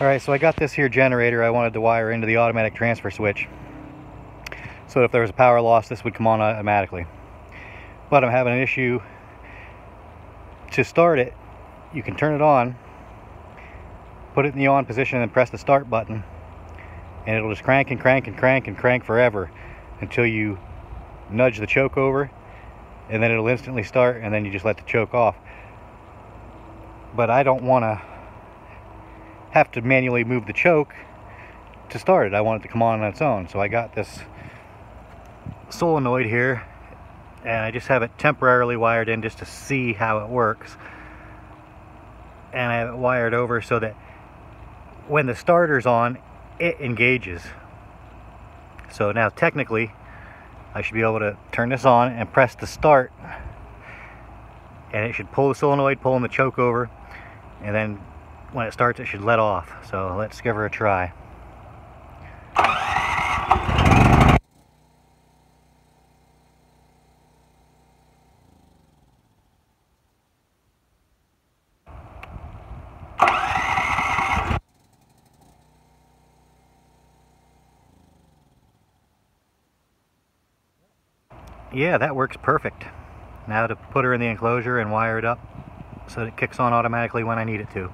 Alright, so I got this here generator I wanted to wire into the automatic transfer switch. So if there was a power loss, this would come on automatically. But I'm having an issue. To start it, you can turn it on, put it in the on position and press the start button. And it'll just crank and crank and crank and crank forever until you nudge the choke over and then it'll instantly start and then you just let the choke off. But I don't want to have to manually move the choke to start it. I want it to come on on its own. So I got this solenoid here and I just have it temporarily wired in just to see how it works. And I have it wired over so that when the starter's on, it engages. So now technically, I should be able to turn this on and press the start and it should pull the solenoid, pulling the choke over and then when it starts it should let off. So let's give her a try. Yeah, that works perfect. Now to put her in the enclosure and wire it up so that it kicks on automatically when I need it to.